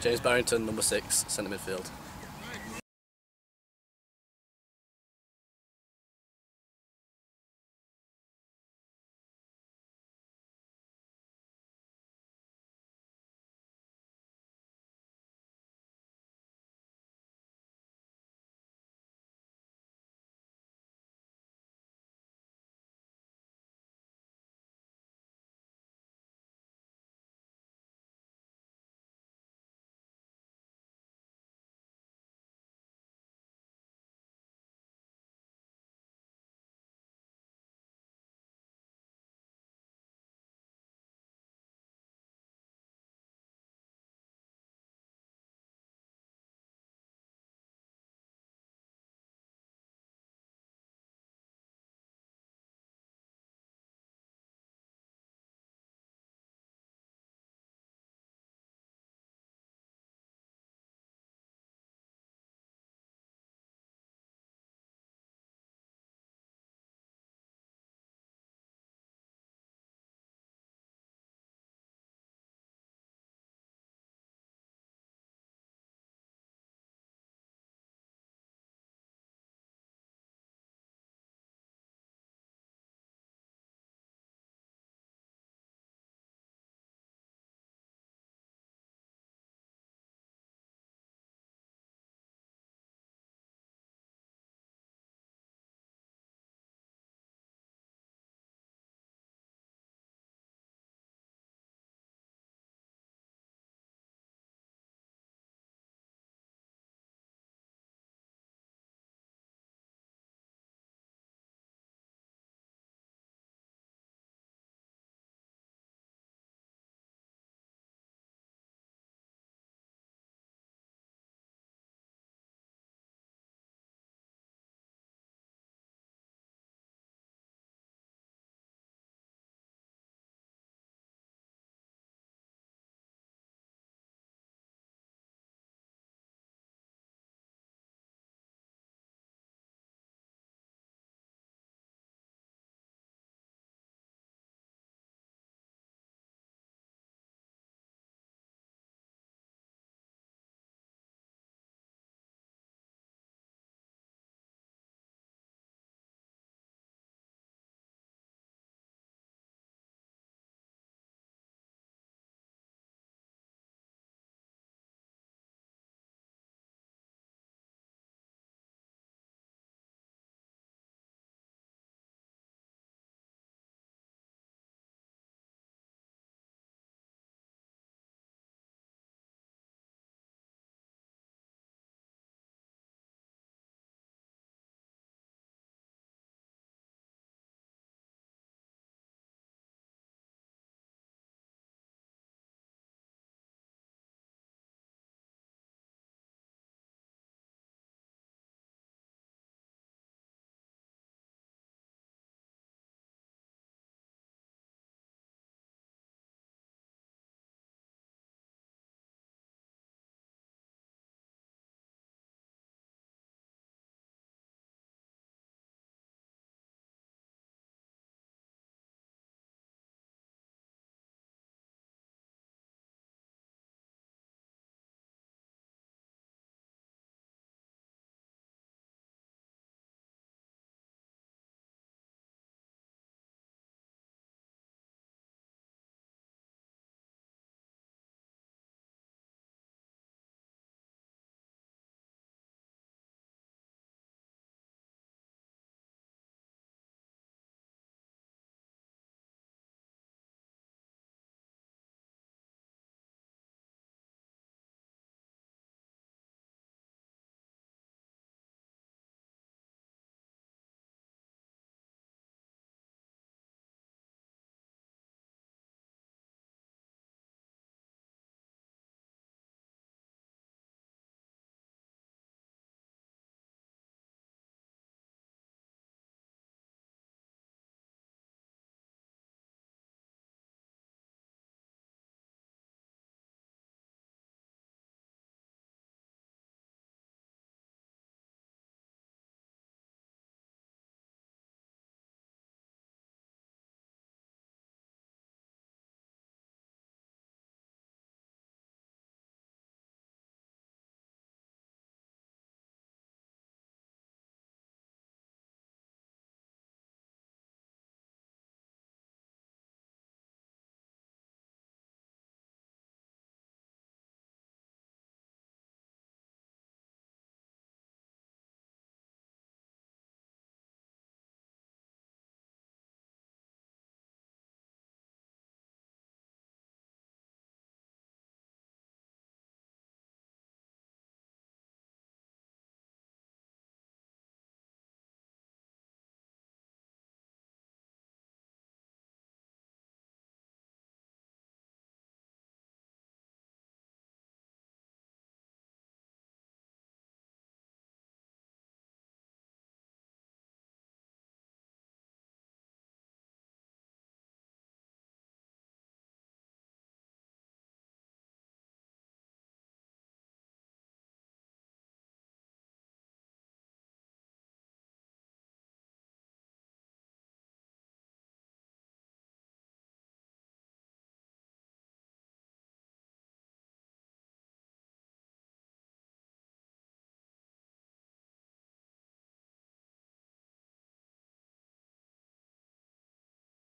James Barrington, number six, centre midfield.